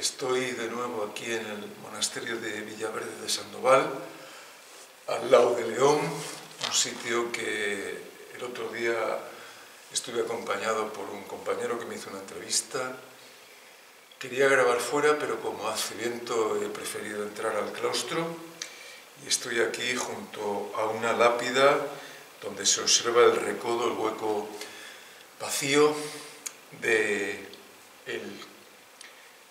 Estoy de nuevo aquí en el monasterio de Villaverde de Sandoval, al lado de León, un sitio que el otro día estuve acompañado por un compañero que me hizo una entrevista. Quería grabar fuera, pero como hace viento he preferido entrar al claustro y estoy aquí junto a una lápida donde se observa el recodo, el hueco vacío de el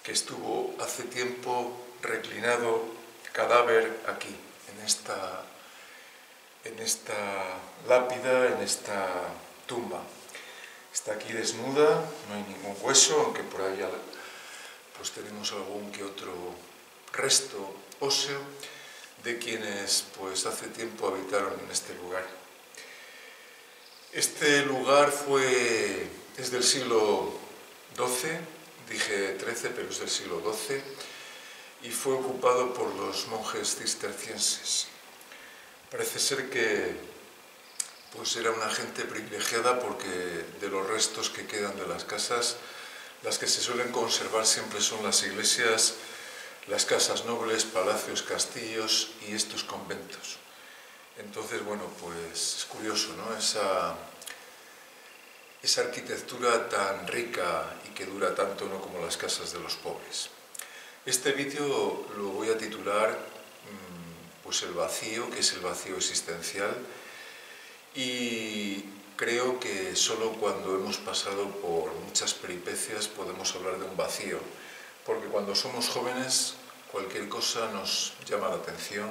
que estuvo hace tiempo reclinado cadáver aquí, en esta, en esta lápida, en esta tumba. Está aquí desnuda, no hay ningún hueso, aunque por ahí pues tenemos algún que otro resto óseo de quienes pues hace tiempo habitaron en este lugar. Este lugar fue, es del siglo XII, dije 13, pero es del siglo XII, y fue ocupado por los monjes cistercienses. Parece ser que pues era una gente privilegiada porque de los restos que quedan de las casas, las que se suelen conservar siempre son las iglesias, las casas nobles, palacios, castillos y estos conventos. Entonces, bueno, pues es curioso, ¿no? Esa, esa arquitectura tan rica y que dura tanto ¿no? como las casas de los pobres. Este vídeo lo voy a titular mm, pues el vacío, que es el vacío existencial, y creo que solo cuando hemos pasado por muchas peripecias podemos hablar de un vacío, porque cuando somos jóvenes cualquier cosa nos llama la atención,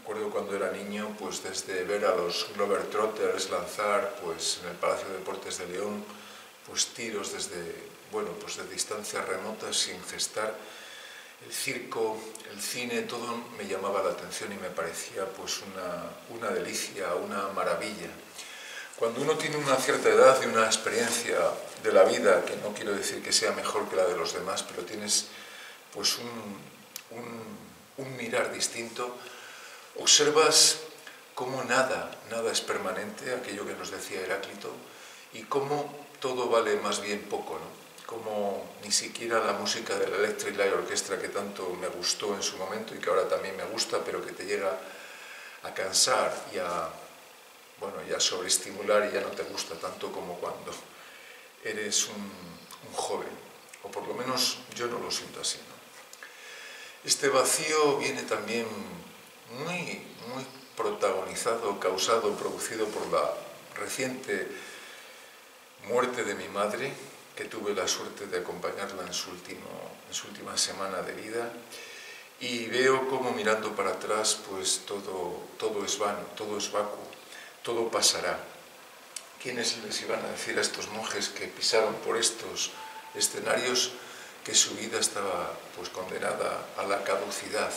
recuerdo cuando era niño, pues desde ver a los Globetrotters lanzar pues, en el Palacio de Deportes de León pues tiros desde, bueno, pues de distancias remotas sin gestar, el circo, el cine, todo me llamaba la atención y me parecía pues una, una delicia, una maravilla. Cuando uno tiene una cierta edad y una experiencia de la vida, que no quiero decir que sea mejor que la de los demás, pero tienes pues un, un, un mirar distinto, observas cómo nada, nada es permanente, aquello que nos decía Heráclito, y cómo todo vale más bien poco, ¿no? Como ni siquiera la música de la Electric Light Orchestra que tanto me gustó en su momento y que ahora también me gusta, pero que te llega a cansar y a, bueno, y a sobreestimular y ya no te gusta tanto como cuando eres un, un joven, o por lo menos yo no lo siento así. ¿no? Este vacío viene también muy, muy protagonizado, causado, producido por la reciente muerte de mi madre, que tuve la suerte de acompañarla en su, último, en su última semana de vida, y veo como mirando para atrás, pues todo, todo es vano, todo es vacuo, todo pasará. ¿Quiénes les iban a decir a estos monjes que pisaron por estos escenarios que su vida estaba pues condenada a la caducidad?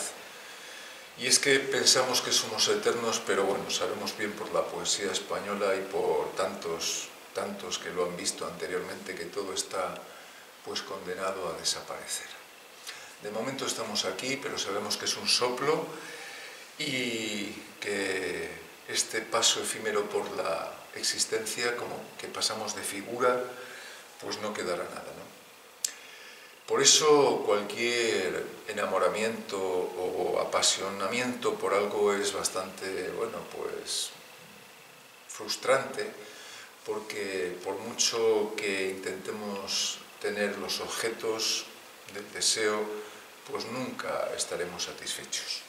Y es que pensamos que somos eternos, pero bueno, sabemos bien por la poesía española y por tantos, tantos que lo han visto anteriormente que todo está pues condenado a desaparecer. De momento estamos aquí, pero sabemos que es un soplo y que este paso efímero por la existencia, como que pasamos de figura, pues no quedará nada. Por eso cualquier enamoramiento o apasionamiento por algo es bastante, bueno, pues frustrante, porque por mucho que intentemos tener los objetos del deseo, pues nunca estaremos satisfechos.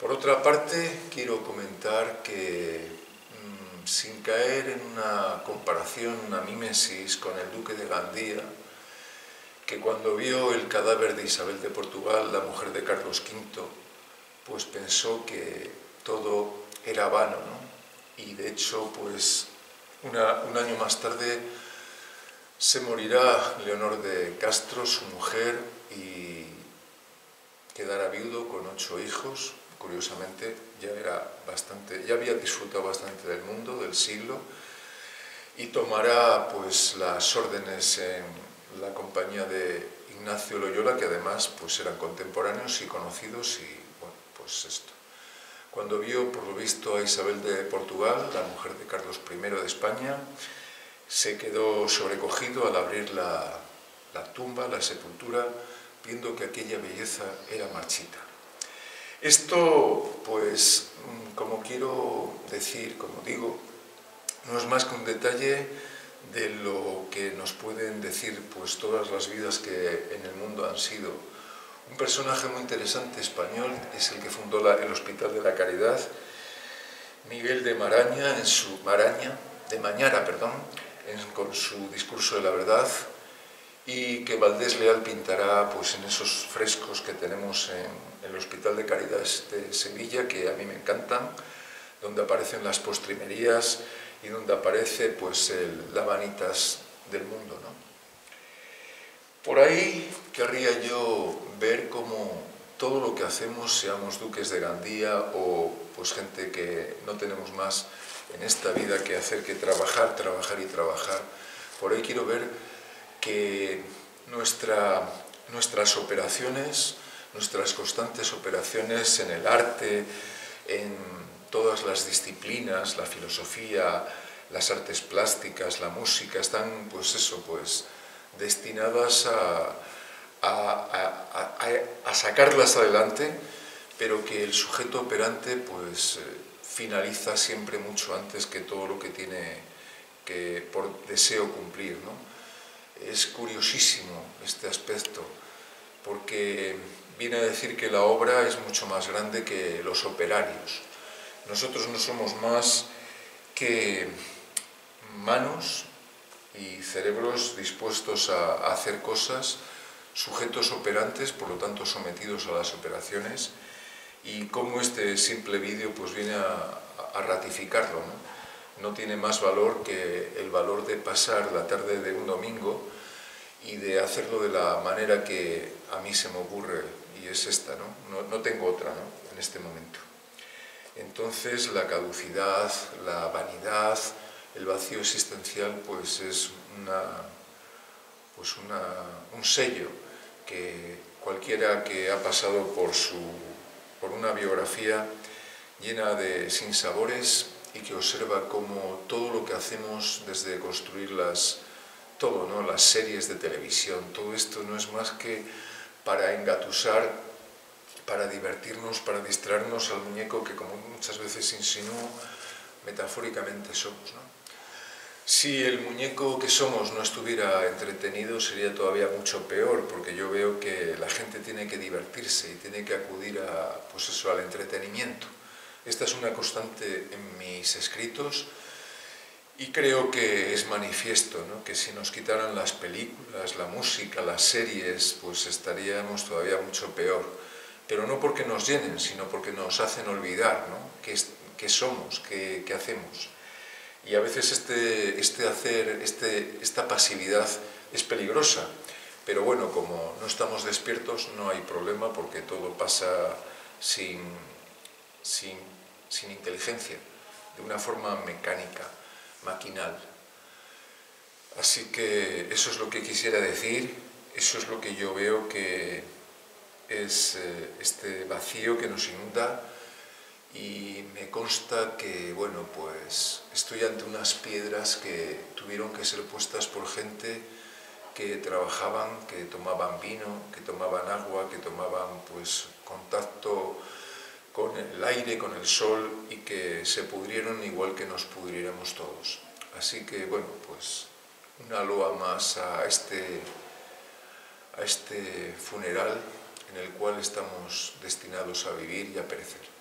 Por otra parte, quiero comentar que mmm, sin caer en una comparación, una mímesis con el duque de Gandía, que cuando vio el cadáver de Isabel de Portugal, la mujer de Carlos V, pues pensó que todo era vano, ¿no? Y de hecho, pues un año más tarde se morirá Leonor de Castro, su mujer, y quedará viudo con ocho hijos. Curiosamente, ya, era bastante, ya había disfrutado bastante del mundo, del siglo, y tomará pues, las órdenes en la compañía de Ignacio Loyola, que además pues, eran contemporáneos y conocidos, y bueno, pues esto. Cuando vio, por lo visto, a Isabel de Portugal, la mujer de Carlos I de España, se quedó sobrecogido al abrir la, la tumba, la sepultura, viendo que aquella belleza era marchita. Esto, pues, mm, como quiero decir, como digo, no es más que un detalle de lo que nos pueden decir pues todas las vidas que en el mundo han sido. Un personaje muy interesante español es el que fundó el Hospital de la Caridad, Miguel de Maraña, en su Maraña, de Mañara, perdón, con su discurso de la verdad, y que Valdés Leal pintará pues, en esos frescos que tenemos en el Hospital de Caridad de Sevilla, que a mí me encantan, donde aparecen las postrimerías y donde aparece pues, el, la vanitas del mundo. ¿no? Por ahí querría yo ver cómo todo lo que hacemos, seamos duques de Gandía o pues, gente que no tenemos más en esta vida que hacer que trabajar, trabajar y trabajar, por ahí quiero ver que nuestra, nuestras operaciones, nuestras constantes operaciones en el arte, en todas las disciplinas, la filosofía, las artes plásticas, la música, están pues eso, pues destinadas a, sacarlas adelante, pero que el sujeto operante pues eh, finaliza siempre mucho antes que todo lo que tiene que por deseo cumplir. ¿no? es curiosísimo este aspecto, porque viene a decir que la obra es mucho más grande que los operarios. Nosotros no somos más que manos y cerebros dispuestos a, hacer cosas, sujetos operantes, por lo tanto sometidos a las operaciones, y como este simple vídeo pues viene a, ratificarlo. ¿no? tiene más valor que el valor de pasar la tarde de un domingo y de hacerlo de la manera que a mí se me ocurre, y es esta, ¿no? No, tengo otra en este momento. Entonces la caducidad, la vanidad, el vacío existencial, pues es una, pues una, un sello que cualquiera que ha pasado por, su, por una biografía llena de sinsabores y que observa cómo todo lo que hacemos desde construir las todo, ¿no? las series de televisión, todo esto no es más que para engatusar, para divertirnos, para distraernos al muñeco que como muchas veces insinúo, metafóricamente somos. ¿no? Si el muñeco que somos no estuviera entretenido sería todavía mucho peor, porque yo veo que la gente tiene que divertirse y tiene que acudir a, pues eso, al entretenimiento. Esta es una constante en mis escritos, y creo que es manifiesto ¿no? que si nos quitaran las películas, la música, las series, pues estaríamos todavía mucho peor. Pero no porque nos llenen, sino porque nos hacen olvidar ¿no? qué, somos, qué, qué, hacemos. Y a veces este, este hacer, este, esta pasividad es peligrosa. Pero bueno, como no estamos despiertos, no hay problema porque todo pasa sin, sin, sin inteligencia, de una forma mecánica maquinal. Así que eso es lo que quisiera decir, eso es lo que yo veo que es eh, este vacío que nos inunda y me consta que, bueno, pues estoy ante unas piedras que tuvieron que ser puestas por gente que trabajaban, que tomaban vino, que tomaban agua, que tomaban pues contacto con el aire, con el sol y que se pudrieron igual que nos pudriéramos todos. Así que, bueno, pues una loa más a este, a este funeral en el cual estamos destinados a vivir y a perecer.